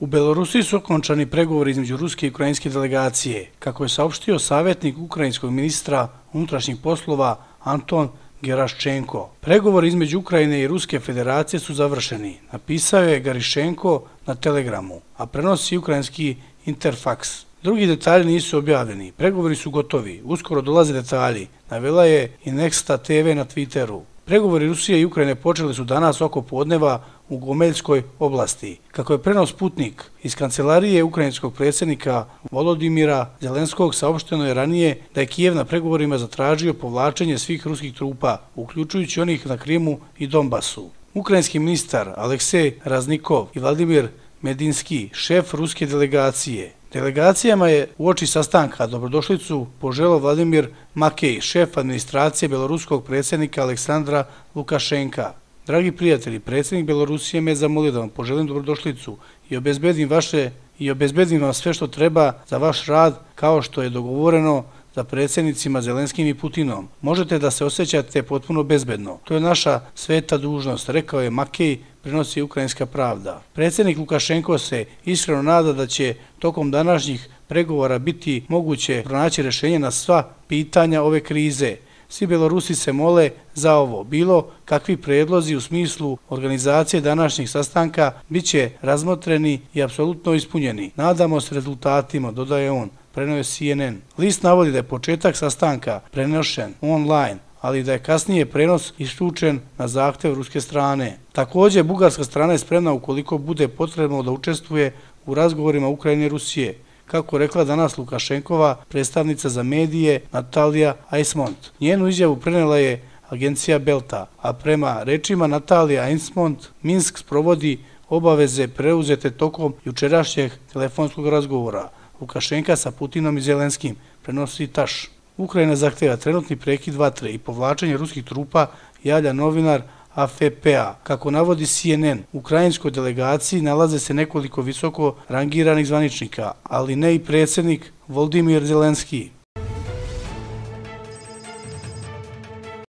U Belorusiji su okončani pregovori između ruske i ukrajinske delegacije, kako je saopštio savjetnik ukrajinskog ministra unutrašnjih poslova Anton Geraščenko. Pregovori između Ukrajine i Ruske federacije su završeni, napisao je Garišenko na Telegramu, a prenosi ukrajinski Interfax. Drugi detalji nisu objavljeni, pregovori su gotovi, uskoro dolaze detalji, navela je i Nexta TV na Twitteru. Pregovori Rusije i Ukrajine počeli su danas oko podneva u Gomeljskoj oblasti. Kako je prenos Putnik iz kancelarije ukrajinskog predsjednika Volodimira Zelenskog saopšteno je ranije da je Kijev na pregovorima zatražio povlačenje svih ruskih trupa, uključujući onih na Krimu i Donbasu. Ukrajinski ministar Aleksej Raznikov i Vladimir Medinski, šef ruske delegacije, Delegacijama je u oči sastanka dobrodošlicu poželo Vladimir Makej, šef administracije beloruskog predsjednika Aleksandra Lukašenka. Dragi prijatelji, predsjednik Belorusije me zamolio da vam poželim dobrodošlicu i obezbedim vaše i obezbedim vam sve što treba za vaš rad kao što je dogovoreno za predsjednicima Zelenskim i Putinom. Možete da se osjećate potpuno bezbedno. To je naša sveta dužnost, rekao je Makej, prenosi Ukrajinska pravda. Predsjednik Lukašenko se iskreno nada da će tokom današnjih pregovora biti moguće pronaći rešenje na sva pitanja ove krize. Svi Belorusi se mole za ovo. Bilo kakvi predlozi u smislu organizacije današnjih sastanka bit će razmotreni i apsolutno ispunjeni. Nadamo se rezultatima, dodaje on prenoje CNN. List navodi da je početak sastanka prenošen online, ali da je kasnije prenos istučen na zahtev ruske strane. Također, bugarska strana je spremna ukoliko bude potrebno da učestvuje u razgovorima Ukrajine i Rusije, kako rekla danas Lukašenkova, predstavnica za medije Natalija Eismont. Njenu izjavu prenela je agencija Belta, a prema rečima Natalija Eismont, Minsk sprovodi obaveze preuzete tokom jučerašnjeg telefonskog razgovora. Lukašenka sa Putinom i Zelenskim prenosi taš. Ukrajina zahteva trenutni prekid vatre i povlačenje ruskih trupa javlja novinar AFP-a. Kako navodi CNN, u ukrajinskoj delegaciji nalaze se nekoliko visoko rangiranih zvaničnika, ali ne i predsjednik Voldimir Zelenski.